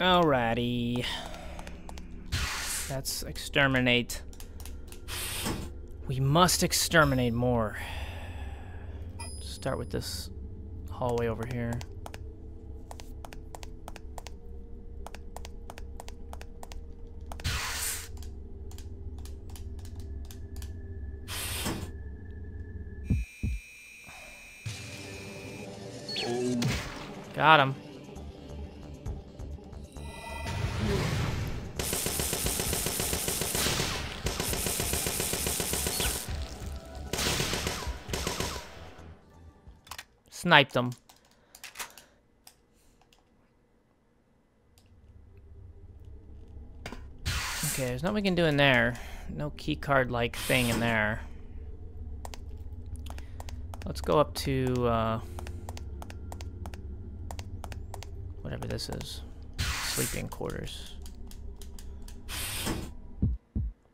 Alrighty. Let's exterminate. We must exterminate more. Start with this hallway over here. Got him. Sniped them. Okay, there's nothing we can do in there. No keycard-like thing in there. Let's go up to, uh, whatever this is. Sleeping quarters.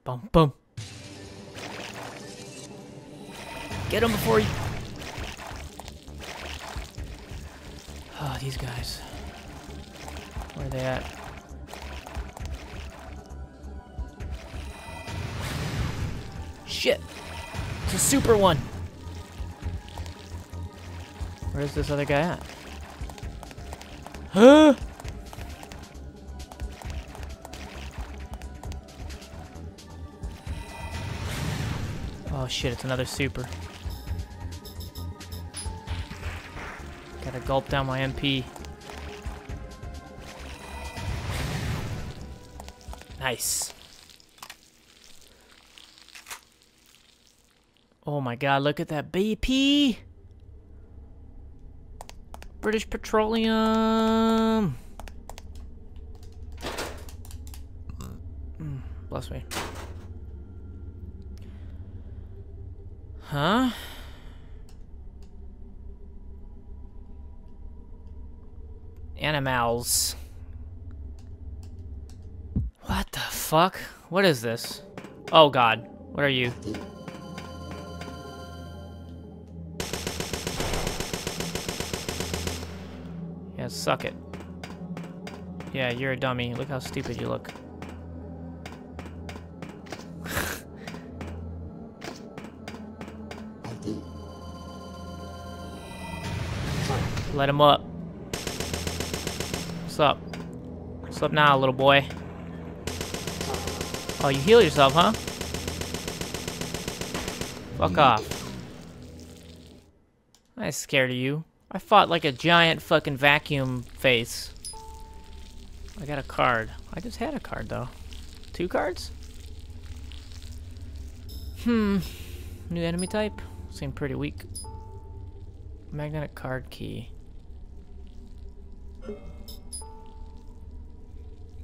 Bum, bum. Get him before he Oh, these guys. Where are they at? Shit! It's a super one! Where's this other guy at? Huh? Oh shit, it's another super. Gulp down my MP. Nice. Oh my god, look at that BP! British Petroleum! Mm, bless me. Huh? Animals. What the fuck? What is this? Oh god. What are you? Yeah, suck it. Yeah, you're a dummy. Look how stupid you look. Let him up. What's up? What's up now, little boy? Oh, you heal yourself, huh? Fuck off. I'm scared of you. I fought like a giant fucking vacuum face. I got a card. I just had a card, though. Two cards? Hmm. New enemy type? Seem pretty weak. Magnetic card key.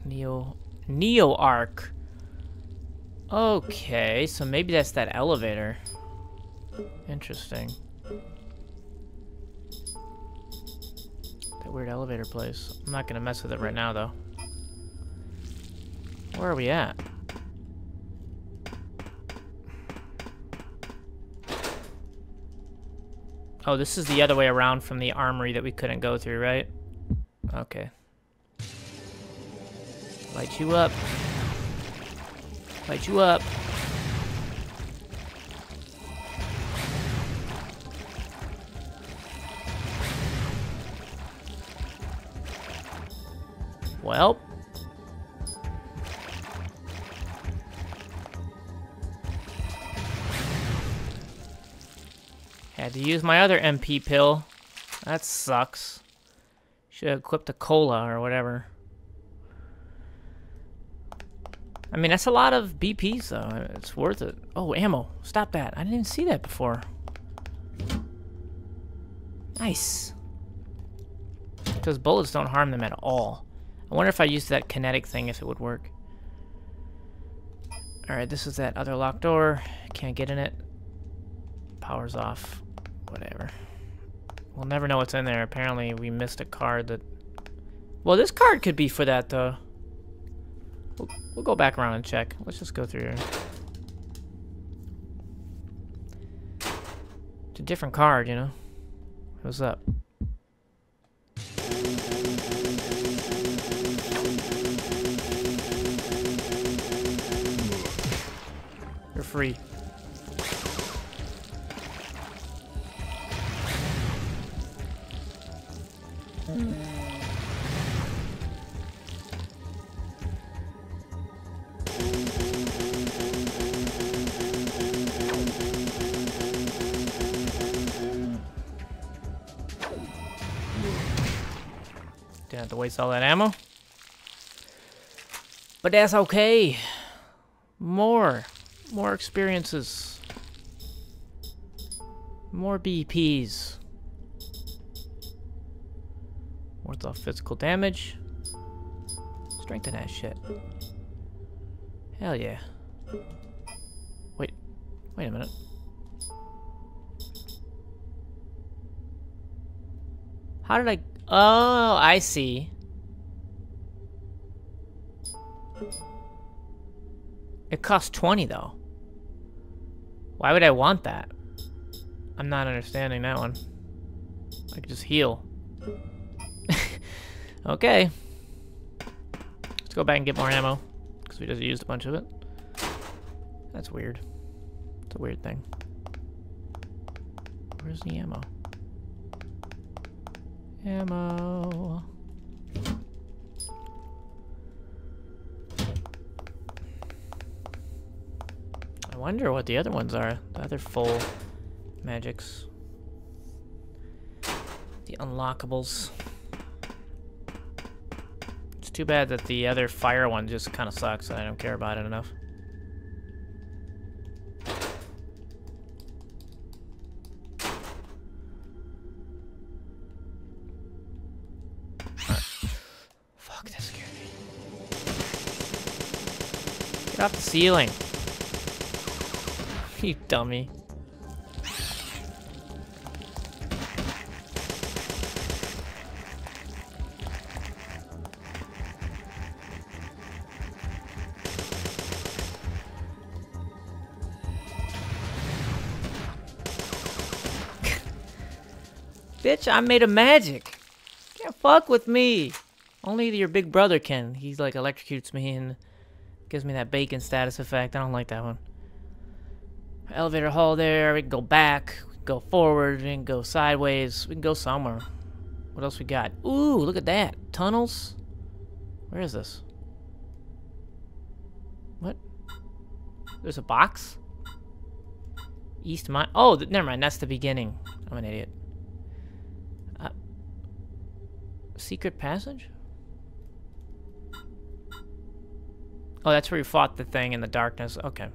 Neo Neo Ark. Okay, so maybe that's that elevator. Interesting. That weird elevator place. I'm not gonna mess with it right now though. Where are we at? Oh, this is the other way around from the armory that we couldn't go through, right? Okay. Light you up. Light you up. Well. Had to use my other MP pill. That sucks. Should have equipped a cola or whatever. I mean, that's a lot of BPs, though. It's worth it. Oh, ammo. Stop that. I didn't even see that before. Nice. Because bullets don't harm them at all. I wonder if I used that kinetic thing, if it would work. Alright, this is that other locked door. Can't get in it. Power's off. Whatever. We'll never know what's in there. Apparently, we missed a card that... Well, this card could be for that, though. We'll go back around and check. Let's just go through. It's a different card, you know? What's up? You're free. Mm. Have to waste all that ammo. But that's okay. More. More experiences. More BPs. Worth off physical damage. Strengthen that shit. Hell yeah. Wait. Wait a minute. How did I... Oh, I see. It costs 20 though. Why would I want that? I'm not understanding that one. I could just heal. okay. Let's go back and get more ammo. Because we just used a bunch of it. That's weird. It's a weird thing. Where's the ammo? Ammo. I wonder what the other ones are. The other full magics. The unlockables. It's too bad that the other fire one just kind of sucks I don't care about it enough. Fuck, that scared me. Get off the ceiling. you dummy. Bitch, I made a magic. Can't fuck with me. Only your big brother can. He's like electrocutes me and gives me that bacon status effect. I don't like that one. Elevator hall there. We can go back. We can go forward. We can go sideways. We can go somewhere. What else we got? Ooh, look at that. Tunnels. Where is this? What? There's a box? East mine. Oh, never mind. That's the beginning. I'm an idiot. Uh, secret passage? Oh, that's where we fought the thing in the darkness. Okay.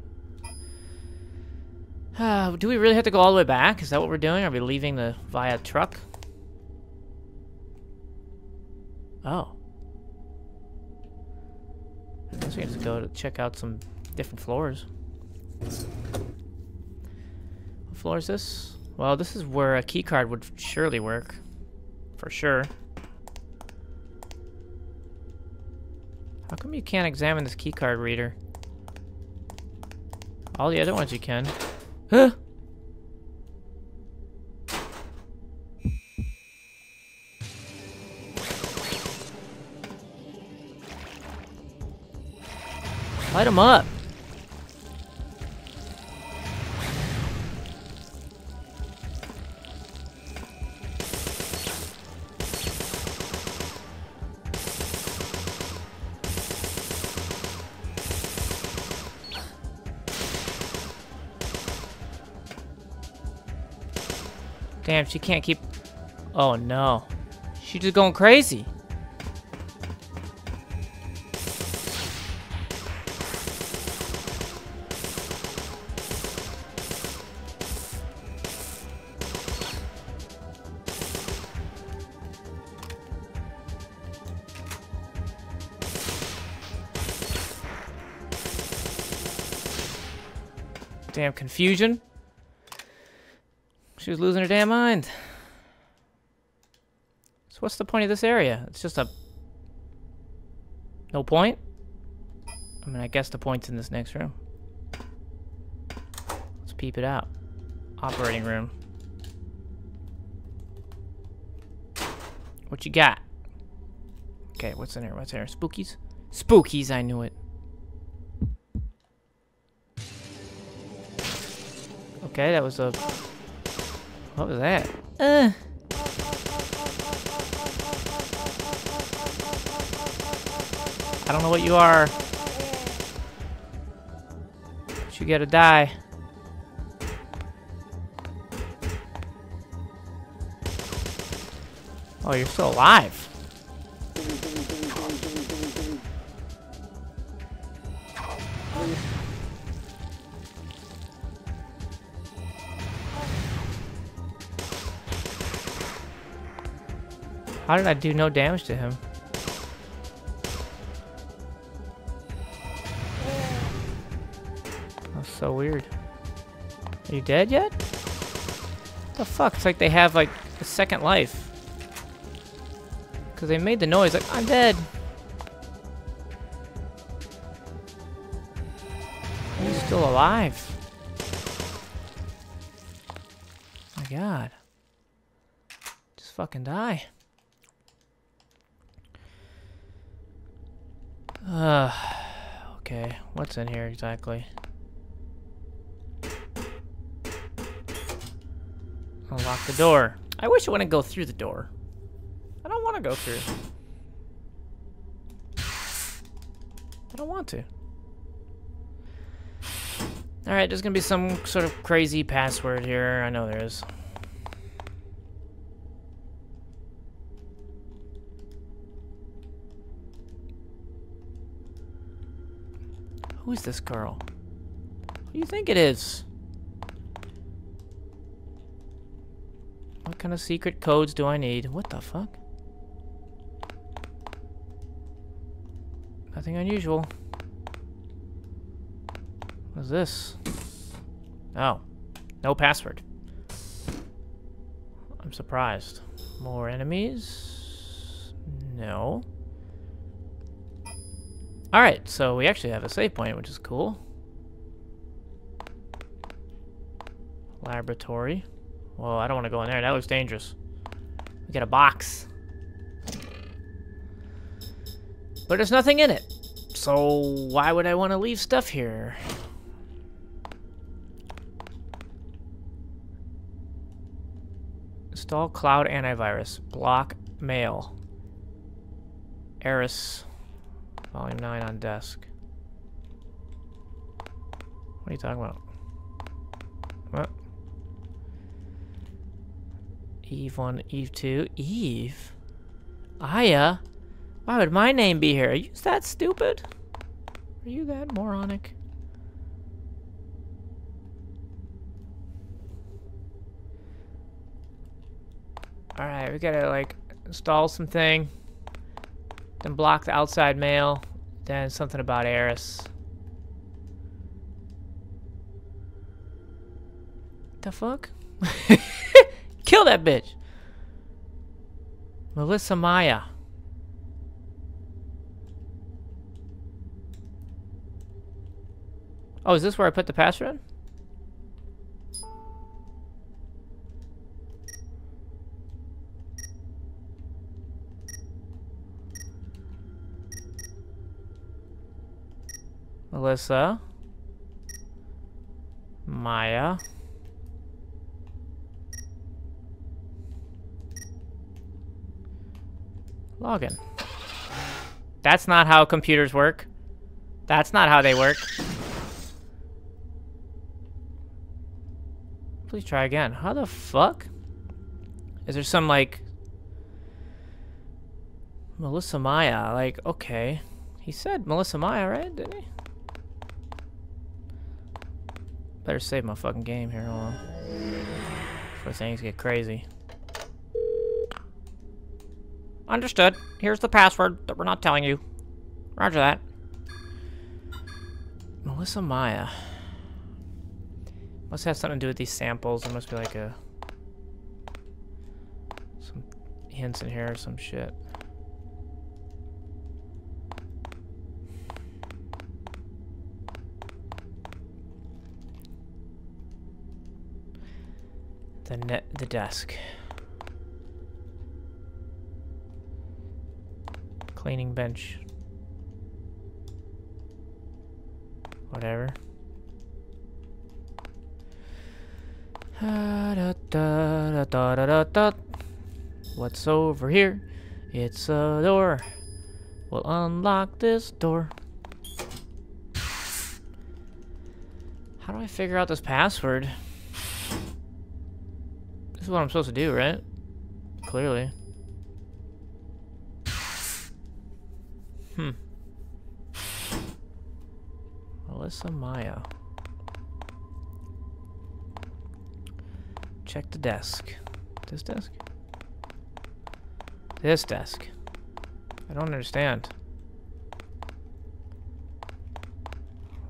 Uh, do we really have to go all the way back? Is that what we're doing? Are we leaving the via truck? Oh. I guess we have to go to check out some different floors. What floor is this? Well, this is where a keycard would surely work. For sure. How come you can't examine this keycard reader? All the other ones you can. Huh? Light up. Damn, she can't keep... Oh, no. She's just going crazy. Damn confusion. She was losing her damn mind. So what's the point of this area? It's just a... No point? I mean, I guess the point's in this next room. Let's peep it out. Operating room. What you got? Okay, what's in here? What's in here? Spookies? Spookies, I knew it. Okay, that was a... Oh. What was that? Uh. I don't know what you are. But you gotta die. Oh, you're still alive. How did I do no damage to him? That's so weird. Are you dead yet? the fuck? It's like they have like a second life. Because they made the noise like, I'm dead. He's still alive. My god. Just fucking die. Uh, okay, what's in here exactly? Unlock the door. I wish it wouldn't go through the door. I don't want to go through. I don't want to. Alright, there's gonna be some sort of crazy password here. I know there is. Who's this girl? Who do you think it is? What kind of secret codes do I need? What the fuck? Nothing unusual. What's this? Oh. No password. I'm surprised. More enemies? No. Alright, so we actually have a save point, which is cool. Laboratory. Well, I don't want to go in there. That looks dangerous. We got a box. But there's nothing in it. So why would I want to leave stuff here? Install cloud antivirus. Block mail. Eris. Volume 9 on desk. What are you talking about? What? Eve 1, Eve 2. Eve? Aya? Why would my name be here? Are you that stupid? Are you that moronic? Alright, we gotta like install something. Then block the outside mail. Then something about Eris. The fuck? Kill that bitch! Melissa Maya. Oh, is this where I put the password in? Melissa. Maya. Login. That's not how computers work. That's not how they work. Please try again. How the fuck? Is there some, like... Melissa Maya, like, okay. He said Melissa Maya, right? Didn't he? Better save my fucking game here, hold on. Before things get crazy. Understood. Here's the password that we're not telling you. Roger that. Melissa Maya. Must have something to do with these samples. There must be like a... Some hints in here or some shit. The net, the desk. Cleaning bench. Da. What's over here? It's a door. We'll unlock this door. How do I figure out this password? This is what I'm supposed to do, right? Clearly. Hmm. Alyssa Maya. Check the desk. This desk? This desk. I don't understand.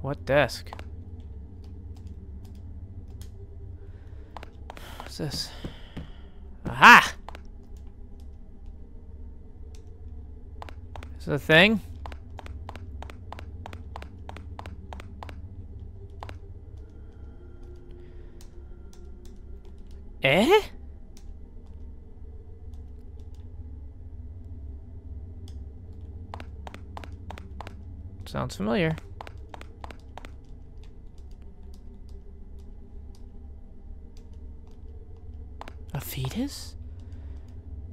What desk? What's this? Aha! Is a thing? Eh? Sounds familiar.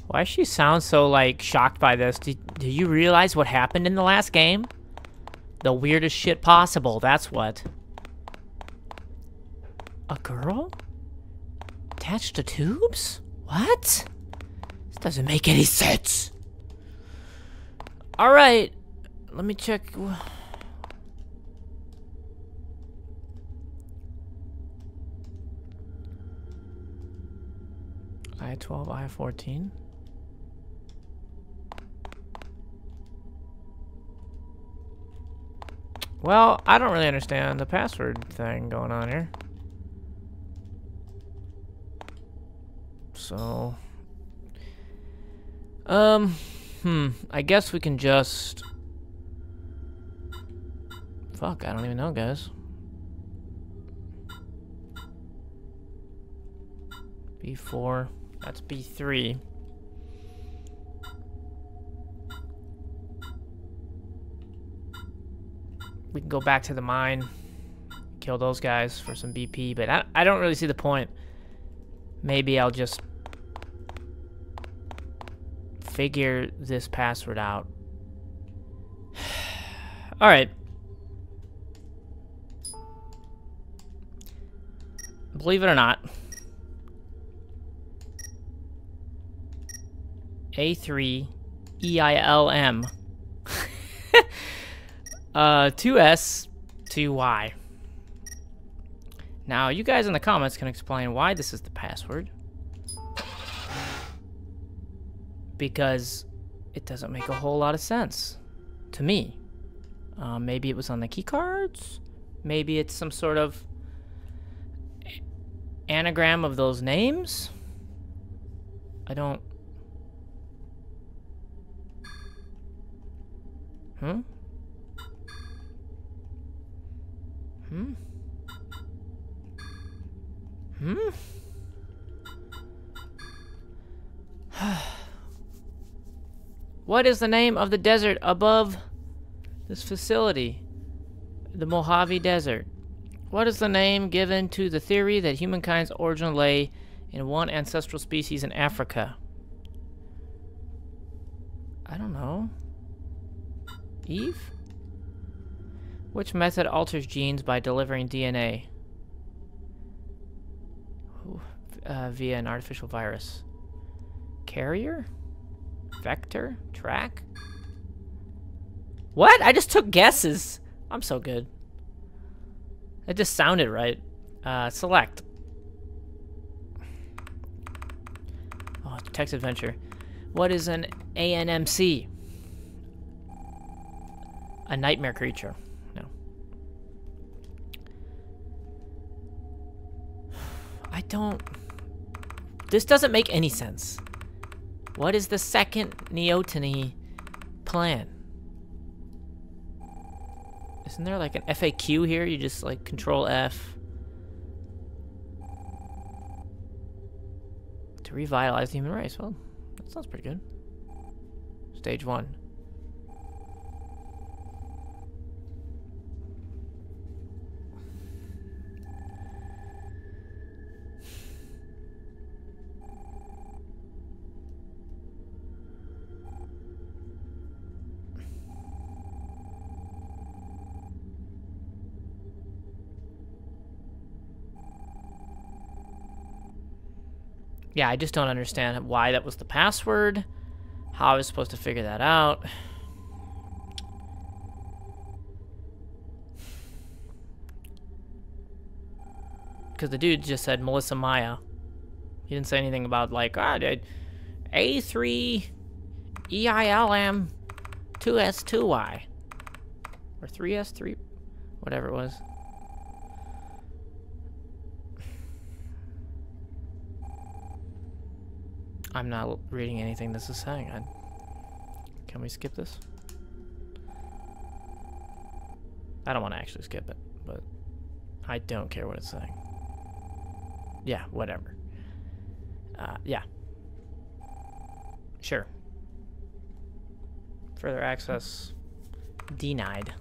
Why does she sound so, like, shocked by this? Do, do you realize what happened in the last game? The weirdest shit possible, that's what. A girl? Attached to tubes? What? This doesn't make any sense. Alright. Let me check. I-12, I-14. Well, I don't really understand the password thing going on here. So... Um, hmm, I guess we can just... Fuck, I don't even know, guys. B4. That's B3. We can go back to the mine, kill those guys for some BP, but I, I don't really see the point. Maybe I'll just figure this password out. Alright. Believe it or not, A3 EILM. uh, 2S, 2Y. Now, you guys in the comments can explain why this is the password. Because it doesn't make a whole lot of sense to me. Uh, maybe it was on the key cards. Maybe it's some sort of anagram of those names. I don't Hmm? Hmm? Hmm? what is the name of the desert above this facility? The Mojave Desert. What is the name given to the theory that humankind's origin lay in one ancestral species in Africa? I don't know. Eve? Which method alters genes by delivering DNA? Uh, via an artificial virus. Carrier? Vector? Track? What? I just took guesses. I'm so good. It just sounded right. Uh, select. Oh, text adventure. What is an ANMC? A nightmare creature. No. I don't... This doesn't make any sense. What is the second Neoteny plan? Isn't there like an FAQ here? You just like control F. To revitalize the human race. Well, that sounds pretty good. Stage one. Yeah, I just don't understand why that was the password, how I was supposed to figure that out. Because the dude just said Melissa Maya. He didn't say anything about, like, ah, dude, A3 EILM 2S2Y. Or 3S3, whatever it was. I'm not reading anything this is saying. I, can we skip this? I don't want to actually skip it, but I don't care what it's saying. Yeah, whatever. Uh, yeah. Sure. Further access denied.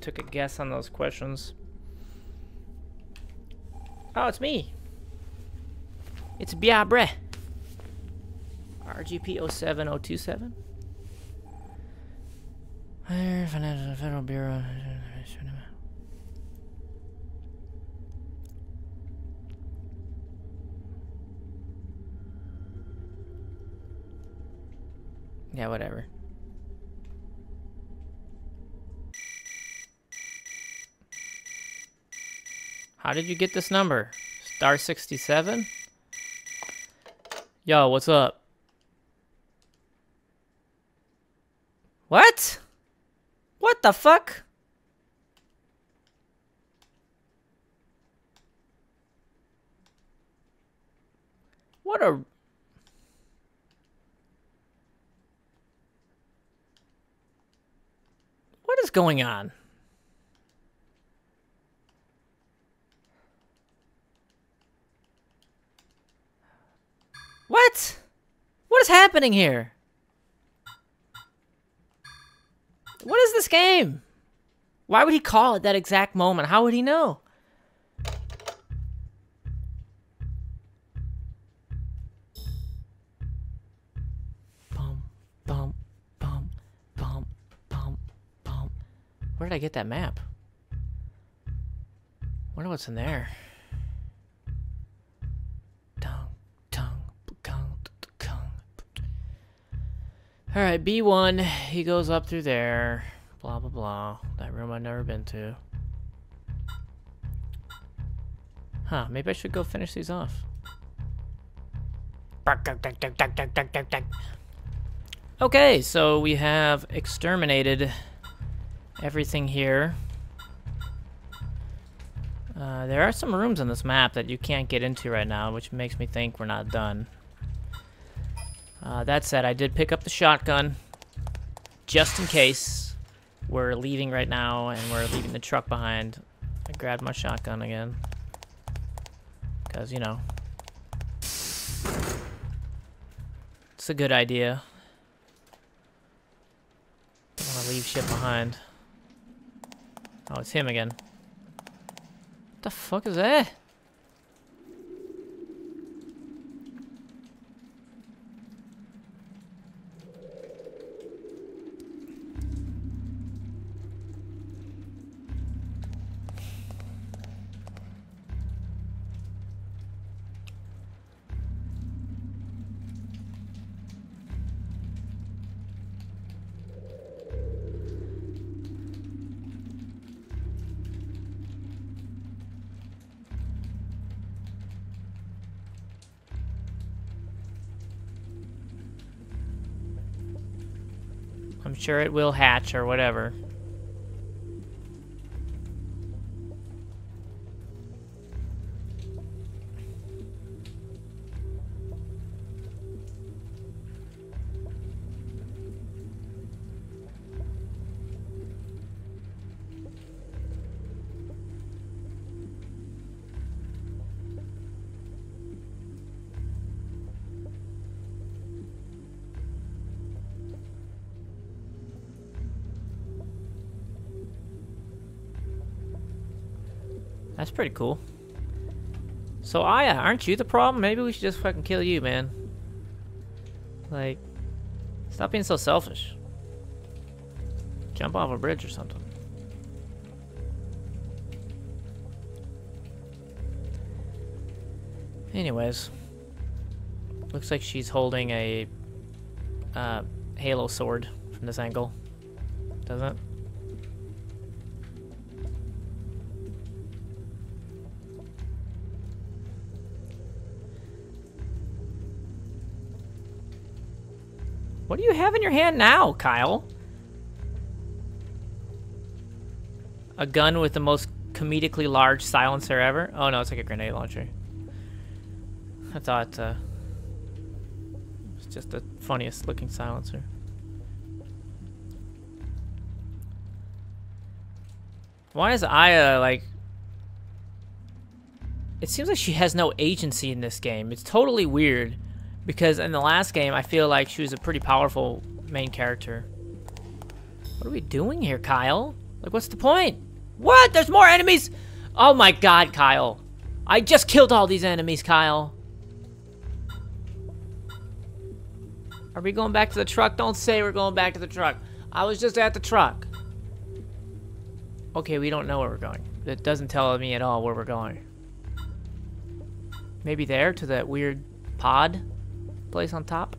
Took a guess on those questions. Oh, it's me. It's Aya Brea. RGP 07027. Financial Federal Bureau. Yeah, whatever. How did you get this number? Star 67? Yo, what's up? What? What the fuck? What a... What is going on? What? What is happening here? What is this game? Why would he call at that exact moment? How would he know? Where did I get that map? Wonder what's in there. Alright, B1, he goes up through there. Blah, blah, blah. That room I've never been to. Huh, maybe I should go finish these off. Okay, so we have exterminated everything here. Uh, there are some rooms on this map that you can't get into right now, which makes me think we're not done. Uh, that said, I did pick up the shotgun just in case we're leaving right now and we're leaving the truck behind. I grabbed my shotgun again. Because, you know, it's a good idea. Don't want to leave shit behind. Oh, it's him again. What the fuck is that? Sure it will hatch or whatever. That's pretty cool. So, Aya, aren't you the problem? Maybe we should just fucking kill you, man. Like, stop being so selfish. Jump off a bridge or something. Anyways. Looks like she's holding a uh, halo sword from this angle. Doesn't it? What do you have in your hand now, Kyle? A gun with the most comedically large silencer ever? Oh no, it's like a grenade launcher. I thought uh, it was just the funniest looking silencer. Why is Aya like... It seems like she has no agency in this game. It's totally weird. Because in the last game, I feel like she was a pretty powerful main character. What are we doing here, Kyle? Like, what's the point? What? There's more enemies? Oh my god, Kyle. I just killed all these enemies, Kyle. Are we going back to the truck? Don't say we're going back to the truck. I was just at the truck. Okay, we don't know where we're going. It doesn't tell me at all where we're going. Maybe there, to that weird pod? Place on top.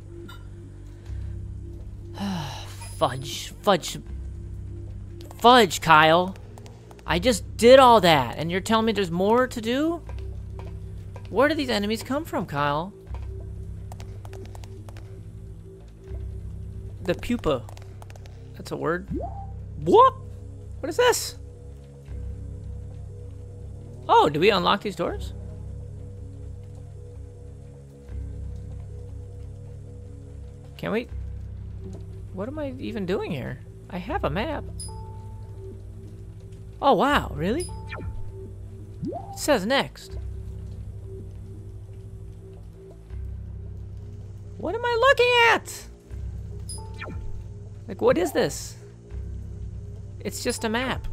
fudge. Fudge. Fudge, Kyle. I just did all that, and you're telling me there's more to do? Where do these enemies come from, Kyle? The pupa. That's a word. What? What is this? Oh, do we unlock these doors? Can we... What am I even doing here? I have a map. Oh, wow. Really? It says next. What am I looking at? Like, what is this? It's just a map.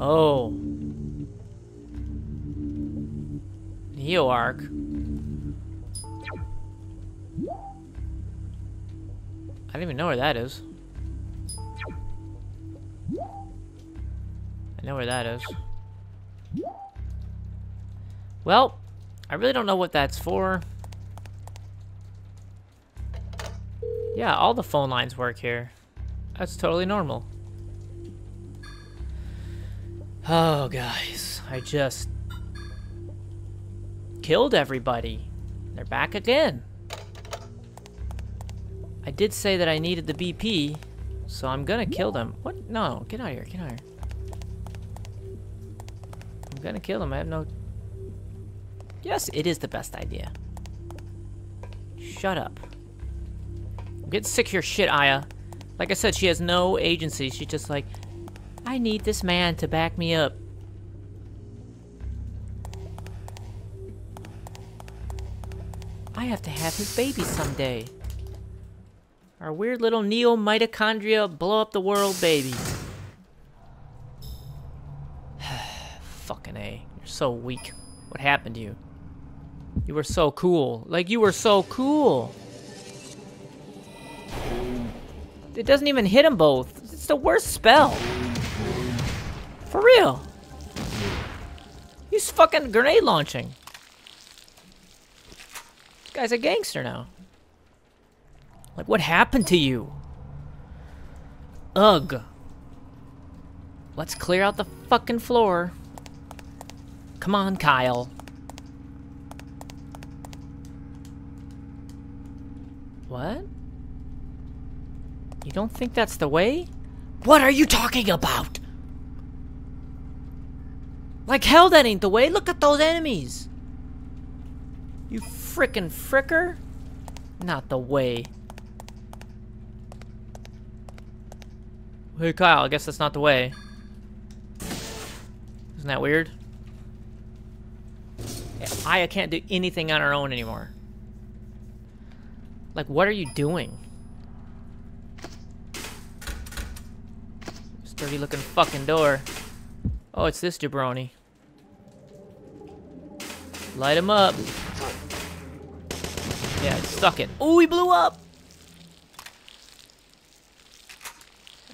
Oh. Neo NeoArk. I don't even know where that is. I know where that is. Well, I really don't know what that's for. Yeah, all the phone lines work here. That's totally normal. Oh, guys. I just... Killed everybody. They're back again. I did say that I needed the BP, so I'm gonna kill them. What? No, get out of here, get out of here. I'm gonna kill them, I have no... Yes, it is the best idea. Shut up. Getting sick of your shit, Aya. Like I said, she has no agency. She's just like, I need this man to back me up. I have to have his baby someday. Our weird little neo mitochondria blow up the world baby. Fucking A. You're so weak. What happened to you? You were so cool. Like, you were so cool. It doesn't even hit them both. It's the worst spell. For real. He's fucking grenade launching. This guy's a gangster now. Like, what happened to you? Ugh. Let's clear out the fucking floor. Come on, Kyle. What? You don't think that's the way? What are you talking about? Like hell that ain't the way. Look at those enemies. You frickin' fricker. Not the way. Hey, Kyle, I guess that's not the way. Isn't that weird? Aya can't do anything on her own anymore. Like, what are you doing? Sturdy looking fucking door. Oh, it's this jabroni. Light him up. Yeah, stuck it. Oh, he blew up!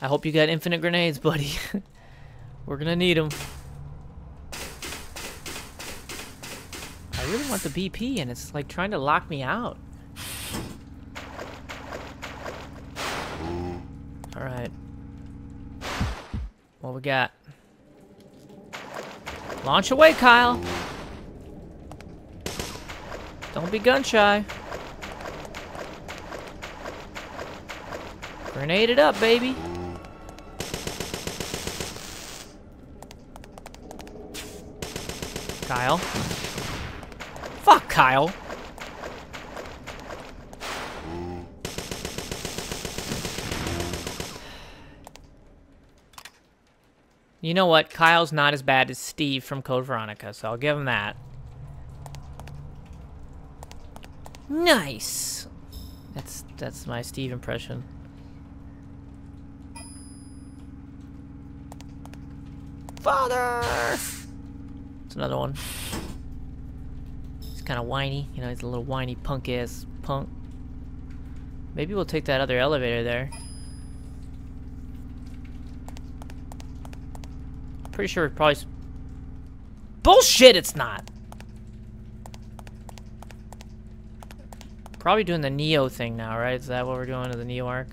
I hope you got infinite grenades, buddy. We're gonna need them. I really want the BP, and it's like trying to lock me out. Alright. What we got? Launch away, Kyle! Don't be gun shy. Grenade it up, baby. Kyle. Fuck, Kyle. You know what? Kyle's not as bad as Steve from Code Veronica, so I'll give him that. Nice. That's that's my Steve impression. Father. Another one. He's kind of whiny, you know. He's a little whiny punk ass punk. Maybe we'll take that other elevator there. Pretty sure it probably. Bullshit! It's not. Probably doing the Neo thing now, right? Is that what we're doing to the Neo Ark?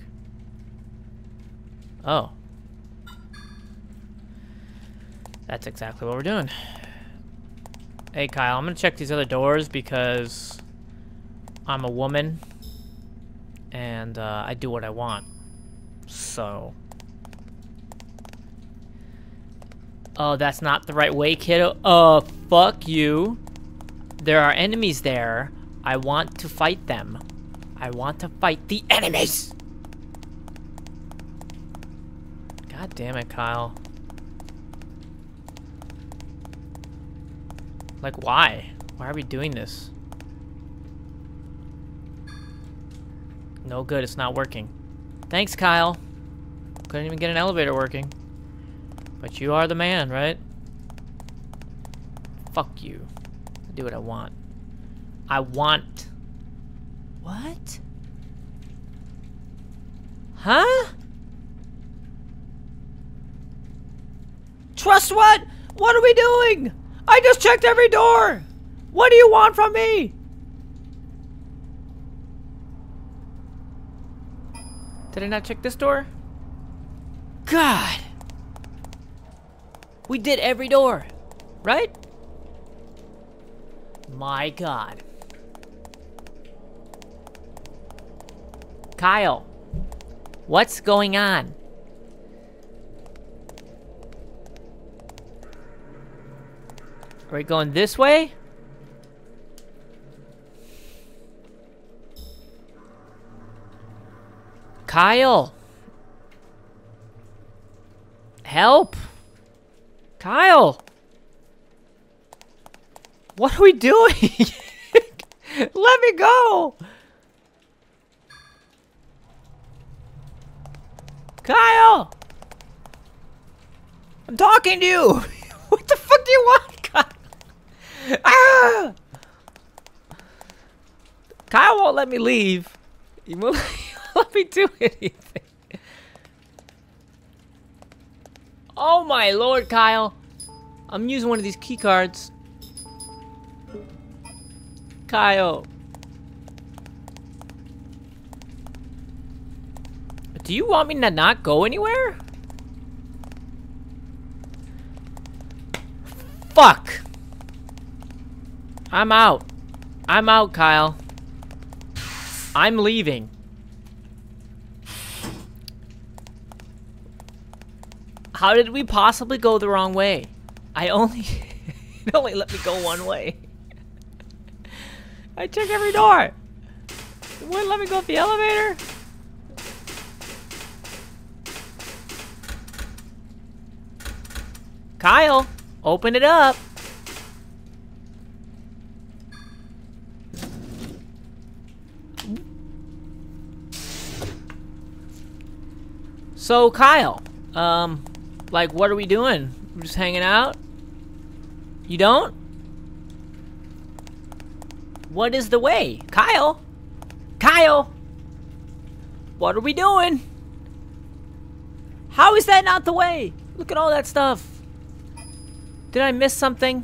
Oh. That's exactly what we're doing. Hey, Kyle, I'm gonna check these other doors because I'm a woman and uh, I do what I want. So. Oh, that's not the right way, kiddo. Uh, fuck you. There are enemies there. I want to fight them. I want to fight the enemies! God damn it, Kyle. Like, why? Why are we doing this? No good, it's not working. Thanks, Kyle. Couldn't even get an elevator working. But you are the man, right? Fuck you. I do what I want. I want... What? Huh? Trust what? What are we doing? I just checked every door! What do you want from me? Did I not check this door? God! We did every door, right? My God. Kyle, what's going on? Are we going this way? Kyle! Help! Kyle! What are we doing? Let me go! Kyle! I'm talking to you! what the fuck do you want? ah! Kyle won't let me leave. He won't let me do anything. Oh my lord, Kyle. I'm using one of these key cards. Kyle. Do you want me to not go anywhere? Fuck! I'm out. I'm out, Kyle. I'm leaving. How did we possibly go the wrong way? I only... it only let me go one way. I checked every door. It wouldn't let me go up the elevator. Kyle, open it up. So, Kyle, um, like, what are we doing? We're just hanging out? You don't? What is the way? Kyle? Kyle? What are we doing? How is that not the way? Look at all that stuff. Did I miss something?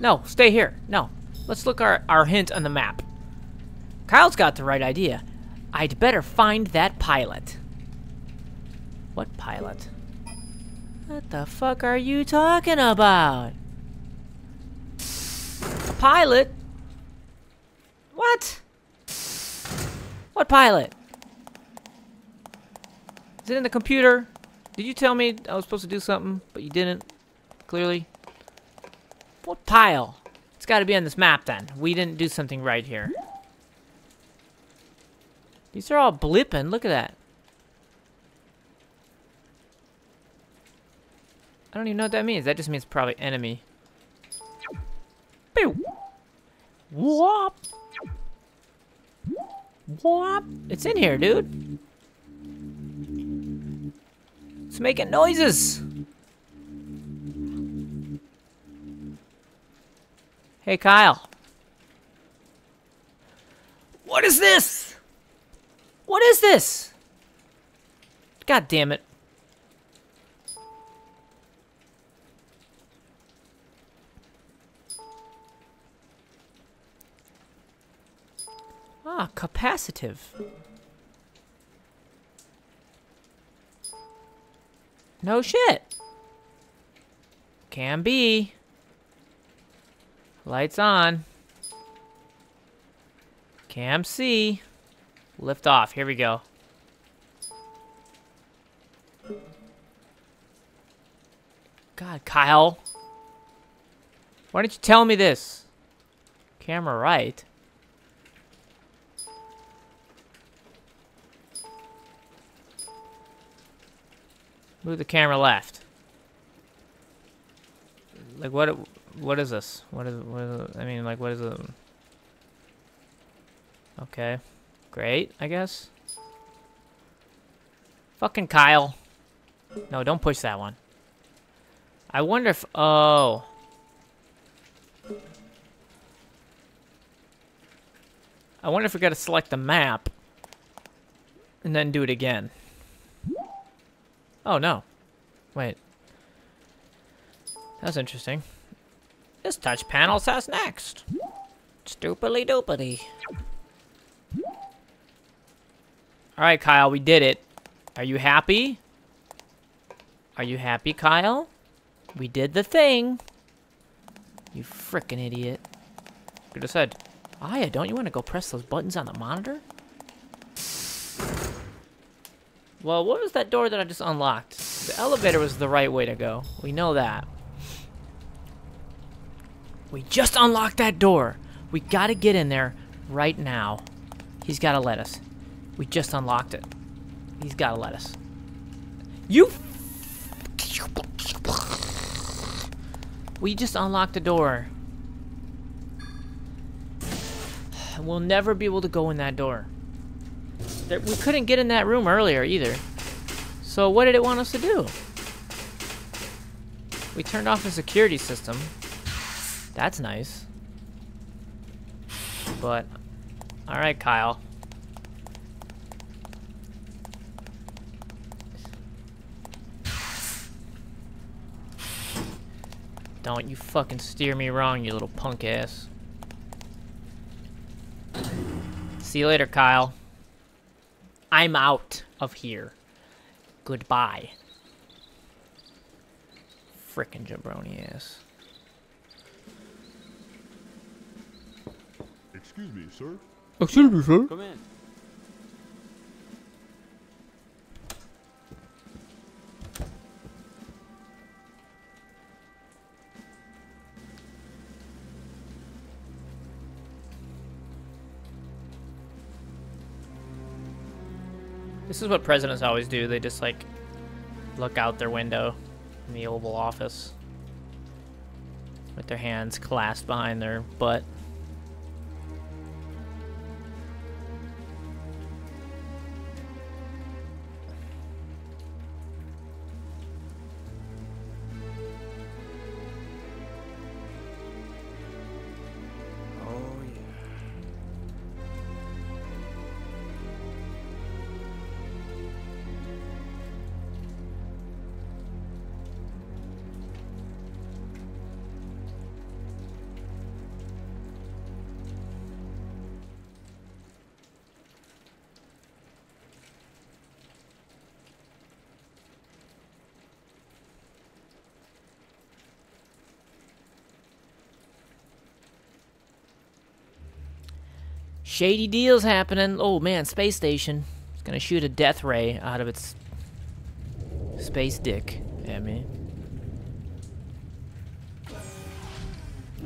No, stay here. No. Let's look our, our hint on the map. Kyle's got the right idea. I'd better find that pilot. What pilot? What the fuck are you talking about? Pilot? What? What pilot? Is it in the computer? Did you tell me I was supposed to do something, but you didn't? Clearly. What pile? It's got to be on this map then. We didn't do something right here. These are all blipping. Look at that. I don't even know what that means. That just means probably enemy. Pew! Whop! Whop! It's in here, dude. It's making noises. Hey, Kyle. What is this? What is this? God damn it. Ah, capacitive. No shit. Can be. Lights on. Cam C. Lift off. Here we go. God, Kyle. Why didn't you tell me this? Camera right. Move the camera left. Like what? What is this? What is? What is? I mean, like what is it? Okay, great. I guess. Fucking Kyle. No, don't push that one. I wonder if. Oh. I wonder if we gotta select the map and then do it again. Oh, no. Wait. That's interesting. This touch panel says next. Stupidly doopity. Alright, Kyle, we did it. Are you happy? Are you happy, Kyle? We did the thing. You frickin' idiot. Could have said, Aya, don't you want to go press those buttons on the monitor? Well, what was that door that I just unlocked? The elevator was the right way to go. We know that. We just unlocked that door. We gotta get in there right now. He's gotta let us. We just unlocked it. He's gotta let us. You... We just unlocked the door. We'll never be able to go in that door. There, we couldn't get in that room earlier either. So what did it want us to do? We turned off the security system. That's nice. But, alright Kyle. Don't you fucking steer me wrong, you little punk ass. See you later, Kyle. I'm out of here. Goodbye. Frickin' jabroni ass. Excuse me, sir. Excuse me, sir. Come in. This is what presidents always do. They just like look out their window in the Oval Office with their hands clasped behind their butt. Shady deals happening. Oh man, space station. It's gonna shoot a death ray out of its space dick at me.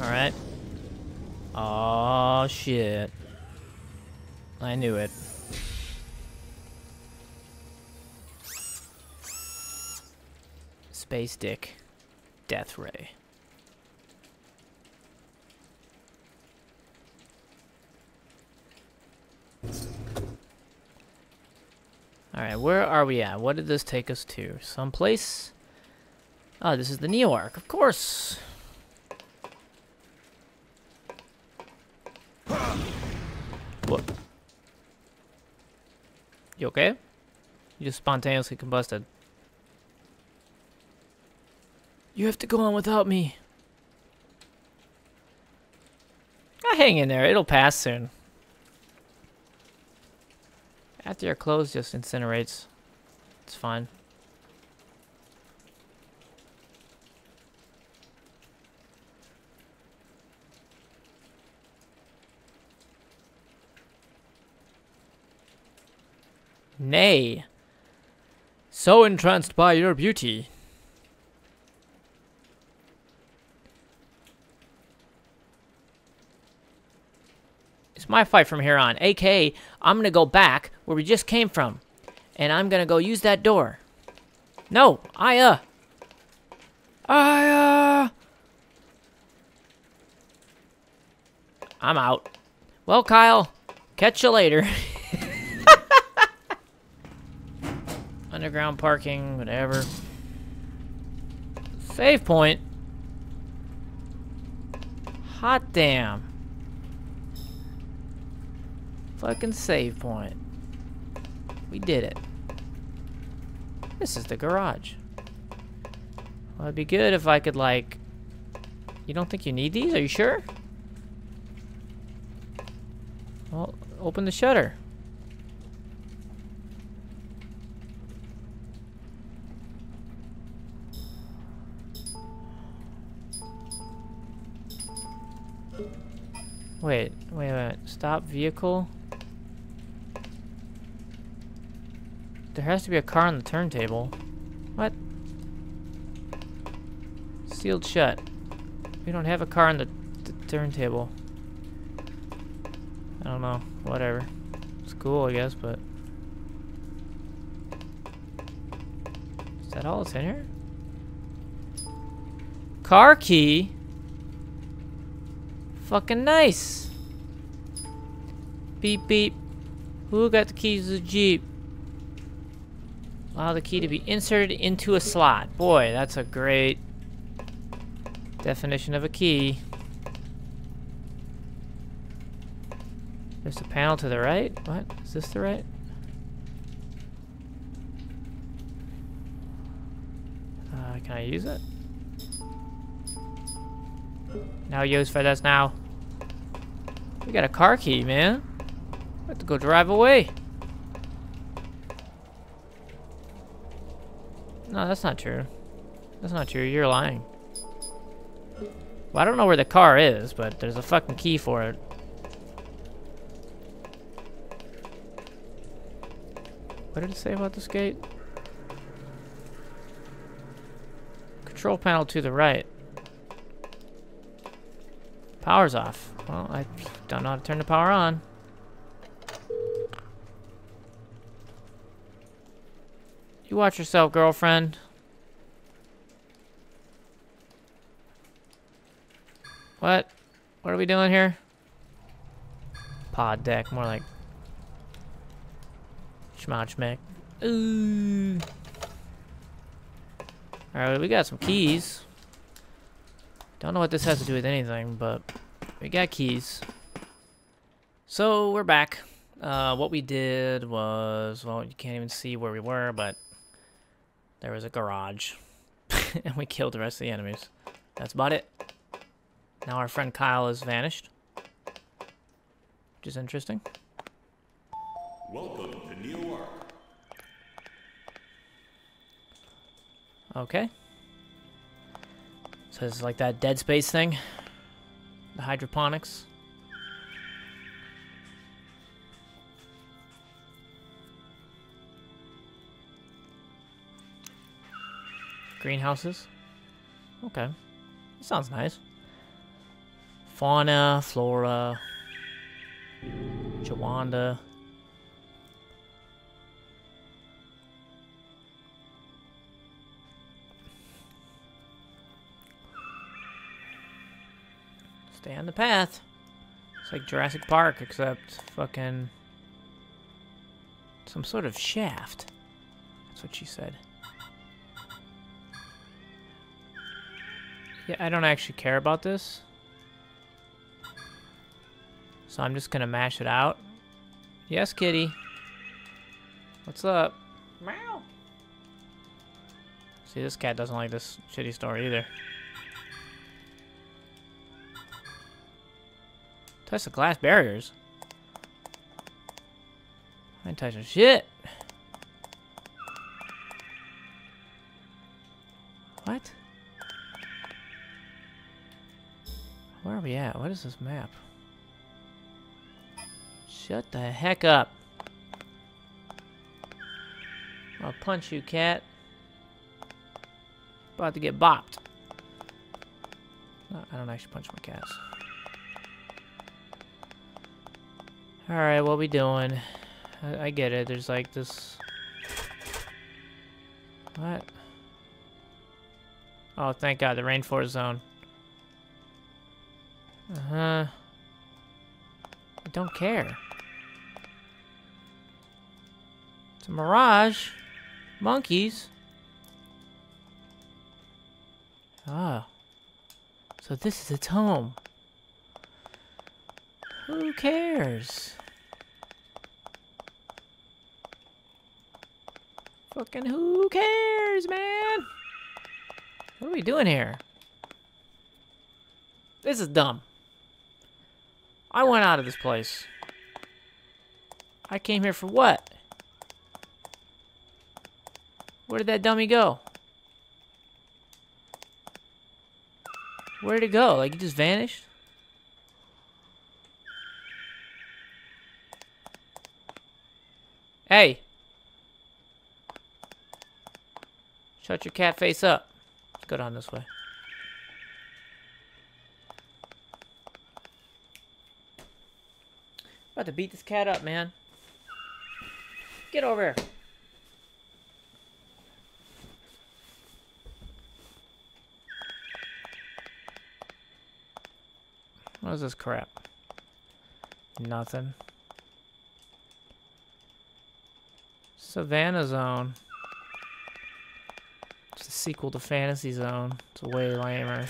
Alright. Oh shit. I knew it. Space dick. Death ray. Alright, where are we at? What did this take us to? Someplace? Oh, this is the Neo Ark, of course. What? You okay? You just spontaneously combusted. You have to go on without me. Ah, hang in there. It'll pass soon. After your clothes just incinerates. It's fine. Nay. So entranced by your beauty. My fight from here on. AKA, I'm gonna go back where we just came from. And I'm gonna go use that door. No, I, uh. I, uh. I'm out. Well, Kyle, catch you later. Underground parking, whatever. Save point. Hot damn. Fucking save point. We did it. This is the garage. Well, it'd be good if I could, like... You don't think you need these? Are you sure? Well, open the shutter. Wait, wait, wait. Stop vehicle. There has to be a car on the turntable. What? Sealed shut. We don't have a car on the, turntable. I don't know. Whatever. It's cool, I guess, but... Is that all that's in here? Car key? Fucking nice. Beep beep. Who got the keys to the Jeep? Allow the key to be inserted into a slot. Boy, that's a great definition of a key. There's a panel to the right. What? Is this the right? Uh, can I use it? No use for this now. We got a car key, man. We have to go drive away. No, that's not true. That's not true. You're lying. Well, I don't know where the car is, but there's a fucking key for it. What did it say about this gate? Control panel to the right. Power's off. Well, I don't know how to turn the power on. You watch yourself, girlfriend. What? What are we doing here? Pod deck, more like schmodschmeck. Ooh. Alright, we got some keys. Don't know what this has to do with anything, but we got keys. So, we're back. Uh, what we did was, well, you can't even see where we were, but there was a garage. and we killed the rest of the enemies. That's about it. Now our friend Kyle has vanished. Which is interesting. Welcome to Neo Ark. Okay. So it's like that dead space thing. The hydroponics. Greenhouses. Okay. That sounds nice. Fauna, flora, Jawanda. Stay on the path. It's like Jurassic Park, except fucking some sort of shaft. That's what she said. Yeah, I don't actually care about this. So I'm just gonna mash it out. Yes, kitty. What's up? Meow. See, this cat doesn't like this shitty story either. Touch the glass barriers. I ain't touching shit. What is this map? Shut the heck up. I'll punch you, cat. About to get bopped. No, I don't actually punch my cats. Alright, what we doing? I, I get it. There's like this... What? Oh, thank God, the rainforest zone. Uh-huh. I don't care. It's a mirage. Monkeys. Ah. So this is its home. Who cares? Fucking who cares, man? What are we doing here? This is dumb. I went out of this place. I came here for what? Where did that dummy go? Where'd it go? Like, it just vanished? Hey! Shut your cat face up. Let's go down this way. About to beat this cat up, man. Get over here. What is this crap? Nothing. Savannah Zone. It's a sequel to Fantasy Zone. It's way lamer.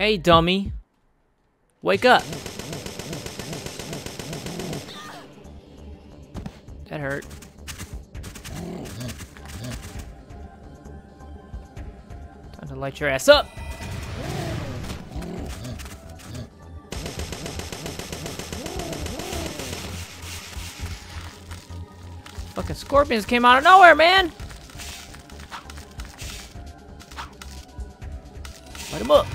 Hey, dummy. Wake up. That hurt. Time to light your ass up. Fucking scorpions came out of nowhere, man. Light him up.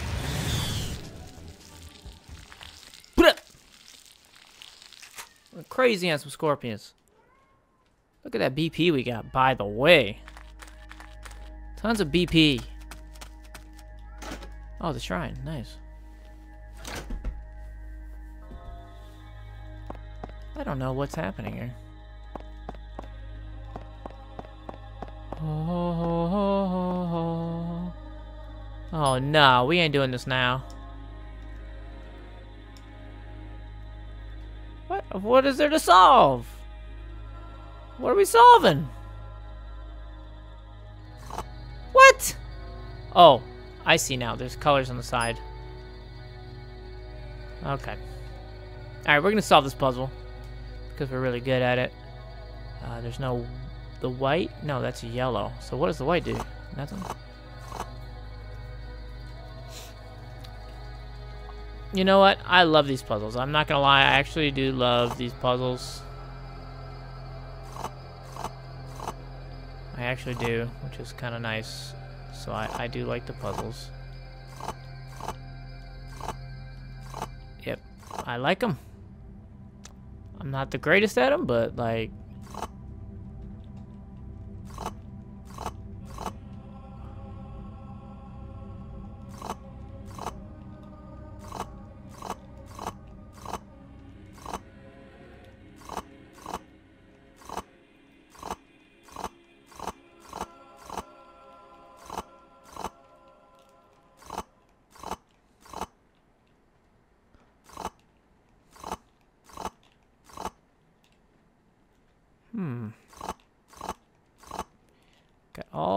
Crazy on some scorpions. Look at that BP we got, by the way. Tons of BP. Oh, the shrine. Nice. I don't know what's happening here. Oh, oh no, we ain't doing this now. What? What is there to solve? What are we solving? What? Oh, I see now. There's colors on the side. Okay. Alright, we're gonna solve this puzzle. Because we're really good at it. Uh, there's no... The white? No, that's yellow. So what does the white do? Nothing? You know what? I love these puzzles. I'm not gonna lie, I actually do love these puzzles. I actually do, which is kind of nice. So I, I do like the puzzles. Yep. I like them. I'm not the greatest at them, but like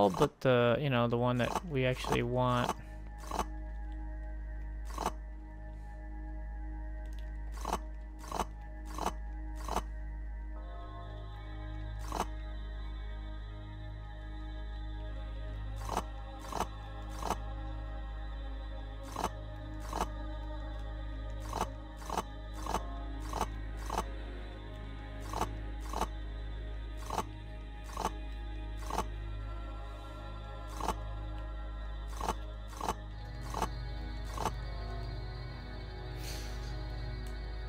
All but the, you know, the one that we actually want.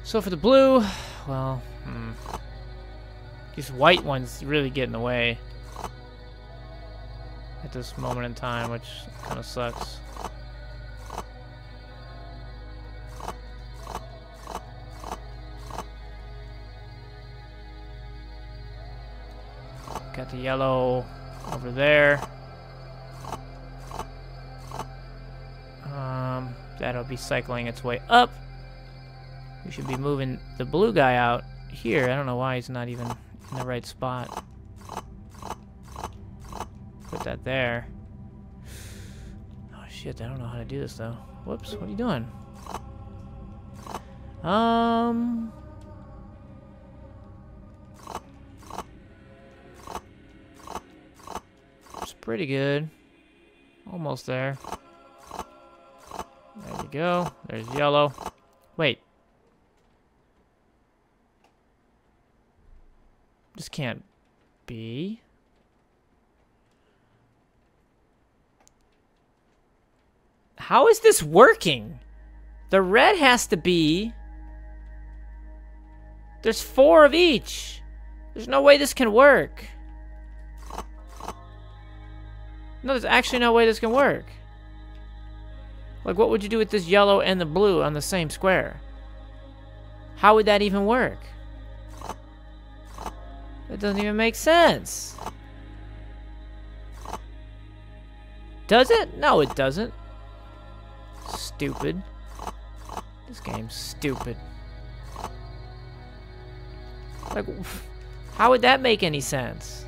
So for the blue, well, hmm. These white ones really get in the way at this moment in time, which kind of sucks. Got the yellow over there. Um, that'll be cycling its way up. We should be moving the blue guy out here. I don't know why he's not even in the right spot. Put that there. Oh shit, I don't know how to do this though. Whoops, what are you doing? Um... It's pretty good. Almost there. There you go. There's yellow. Wait. This can't be. How is this working? The red has to be... There's four of each. There's no way this can work. No, there's actually no way this can work. Like, what would you do with this yellow and the blue on the same square? How would that even work? That doesn't even make sense. Does it? No, it doesn't. Stupid. This game's stupid. Like, how would that make any sense?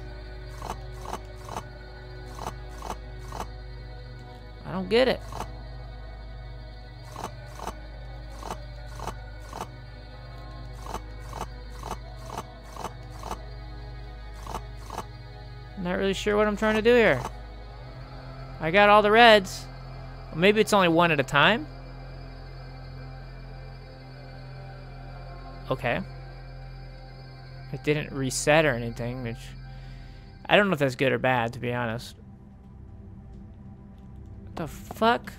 I don't get it. Not really sure what I'm trying to do here. I got all the reds. Maybe it's only one at a time? Okay. It didn't reset or anything, which... I don't know if that's good or bad, to be honest. What the fuck?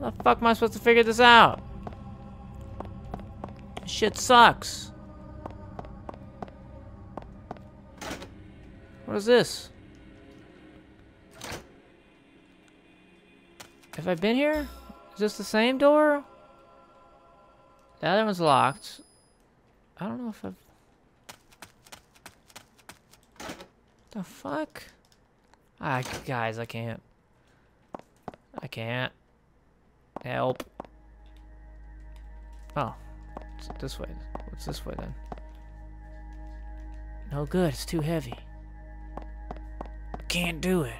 How the fuck am I supposed to figure this out? Shit sucks. What is this? Have I been here? Is this the same door? The other one's locked. I don't know if I've... The fuck? Ah, guys, I can't. I can't. Help. Oh. It's this way. What's this way then? No good, it's too heavy. Can't do it.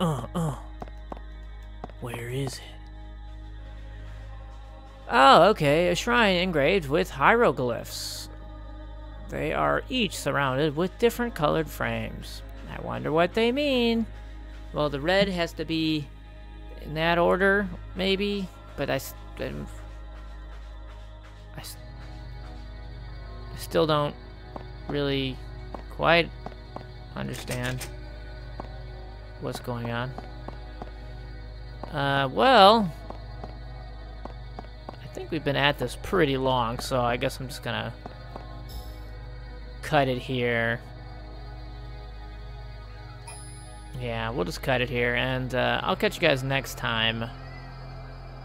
Uh, uh. Where is it? Oh, okay, a shrine engraved with hieroglyphs. They are each surrounded with different colored frames. I wonder what they mean. Well, the red has to be in that order, maybe, but I, I, I still don't really quite understand what's going on. Uh, well, I think we've been at this pretty long, so I guess I'm just gonna cut it here. Yeah, we'll just cut it here, and uh, I'll catch you guys next time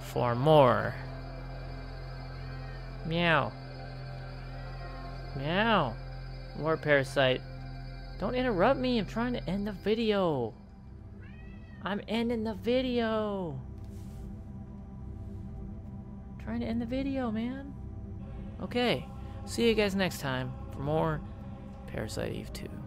for more. Meow. Meow. More parasite. Don't interrupt me. I'm trying to end the video. I'm ending the video. trying to end the video, man. Okay. See you guys next time for more Parasite Eve 2.